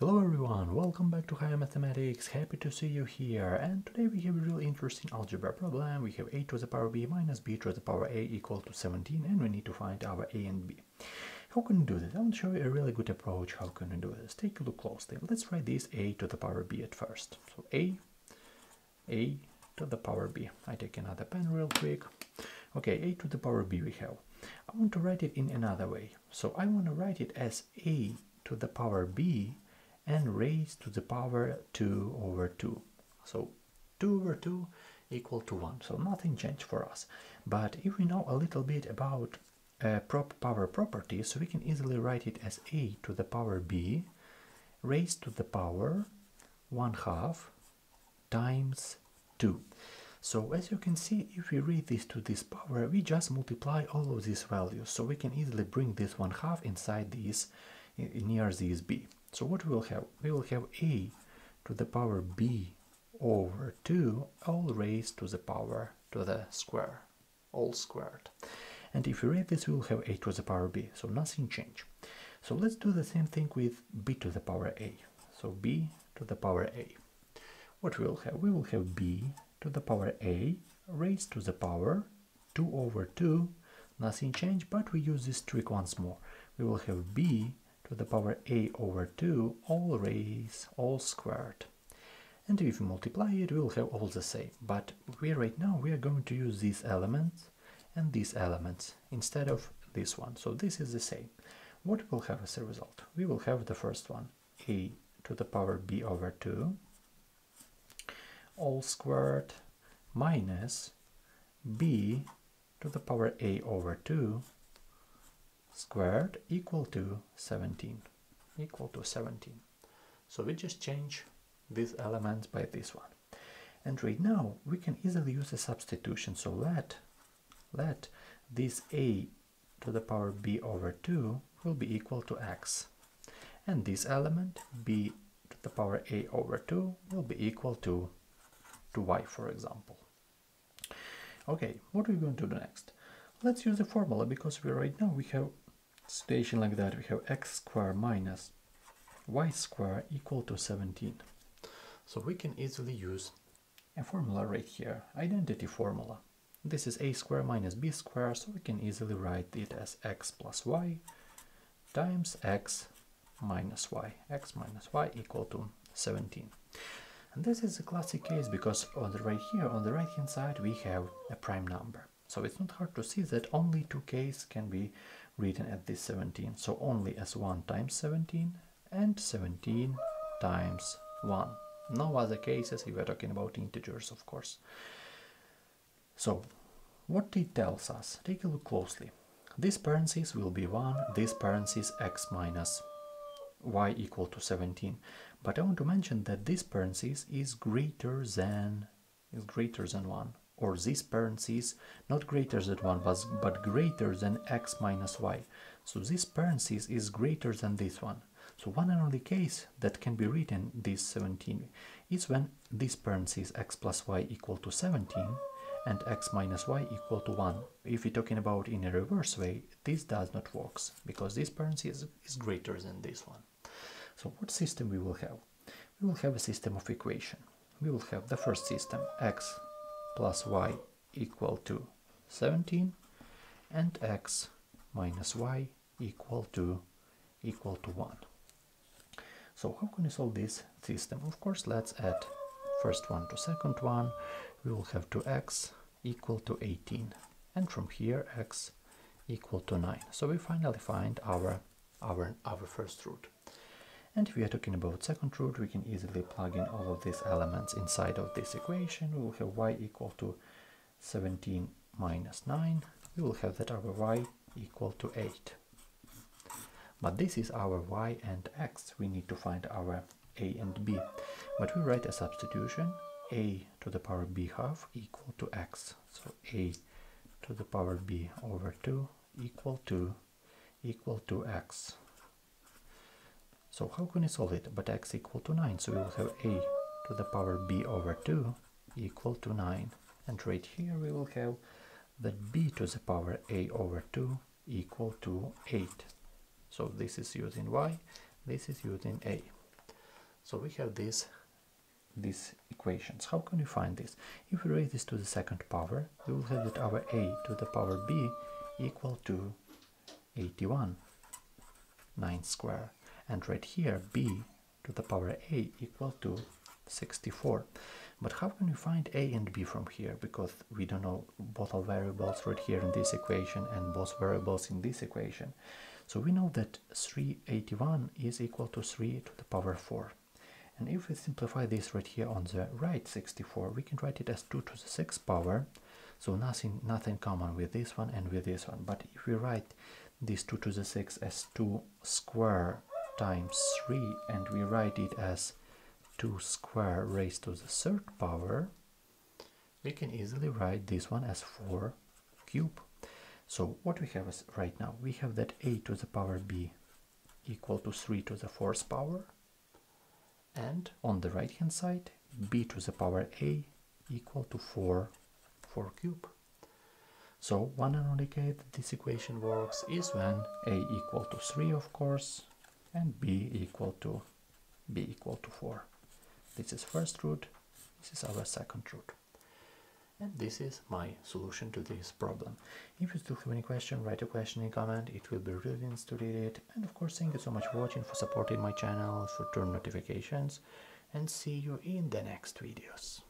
Hello everyone, welcome back to Higher Mathematics, happy to see you here and today we have a really interesting algebra problem. We have a to the power b minus b to the power a equal to 17 and we need to find our a and b. How can we do this? I will show you a really good approach how can we do this. Take a look closely. Let's write this a to the power b at first. So a, a to the power b. I take another pen real quick. Okay, a to the power b we have. I want to write it in another way. So I want to write it as a to the power b and raised to the power 2 over 2. So 2 over 2 equal to 1. So nothing changed for us. But if we know a little bit about uh, prop power properties, so we can easily write it as a to the power b raised to the power 1 half times 2. So as you can see, if we read this to this power, we just multiply all of these values. So we can easily bring this 1 half inside these, near this b. So what we will have? We will have a to the power b over 2 all raised to the power to the square, all squared. And if we read this, we will have a to the power b, so nothing change. So let's do the same thing with b to the power a. So b to the power a. What we will have? We will have b to the power a raised to the power 2 over 2, nothing change, but we use this trick once more. We will have b to the power a over 2 all raised all squared. And if we multiply it we'll have all the same. But we right now we are going to use these elements and these elements instead of this one. So this is the same. What we'll have as a result? We will have the first one a to the power b over 2 all squared minus b to the power a over 2 squared equal to 17 equal to 17 so we just change these elements by this one. And right now we can easily use a substitution. So let let this a to the power b over 2 will be equal to x. And this element b to the power a over 2 will be equal to to y for example. Okay what are we going to do next? Let's use the formula because we right now we have situation like that, we have x squared minus y squared equal to 17. So we can easily use a formula right here, identity formula. This is a squared minus b squared, so we can easily write it as x plus y times x minus y, x minus y equal to 17. And this is a classic case because on the right here, on the right hand side, we have a prime number. So it's not hard to see that only two cases can be written at this 17 so only as 1 times 17 and 17 times 1 no other cases if we're talking about integers of course. So what it tells us take a look closely. This parenthesis will be 1 this parenthesis x minus y equal to 17 but I want to mention that this parenthesis is greater than is greater than 1 or this parenthesis not greater than 1 but, but greater than x minus y. So this parenthesis is greater than this one. So one and only case that can be written this 17 is when this parenthesis x plus y equal to 17 and x minus y equal to 1. If we're talking about in a reverse way, this does not work because this parenthesis is greater than this one. So what system we will have? We will have a system of equation. We will have the first system x plus y equal to 17 and x minus y equal to equal to 1. So how can we solve this system? Of course, let's add first one to second one. We will have 2x equal to 18 and from here x equal to 9. So we finally find our, our, our first root. And if we are talking about second root, we can easily plug in all of these elements inside of this equation. We will have y equal to 17 minus 9. We will have that our y equal to 8. But this is our y and x. We need to find our a and b. But we write a substitution a to the power b half equal to x. So a to the power b over 2 equal to equal to x. So how can we solve it? But x equal to 9, so we will have a to the power b over 2 equal to 9. And right here we will have that b to the power a over 2 equal to 8. So this is using y, this is using a. So we have this these equations. How can we find this? If we raise this to the second power, we will have that our a to the power b equal to 81, 9 square. And right here, b to the power a equal to 64. But how can we find a and b from here? Because we don't know both of variables right here in this equation and both variables in this equation. So we know that 381 is equal to 3 to the power 4. And if we simplify this right here on the right 64, we can write it as 2 to the 6 power. So nothing, nothing common with this one and with this one. But if we write this 2 to the 6 as 2 square times 3 and we write it as 2 square raised to the third power, we can easily write this one as 4 cube. So what we have is right now, we have that a to the power b equal to 3 to the fourth power and on the right hand side b to the power a equal to 4 4 cube so one and only case that this equation works is when a equal to 3 of course and b equal to b equal to 4 this is first root this is our second root and this is my solution to this problem. If you still have any question, write a question in comment, it will be really nice to read it. And of course, thank you so much for watching, for supporting my channel, for turn notifications, and see you in the next videos.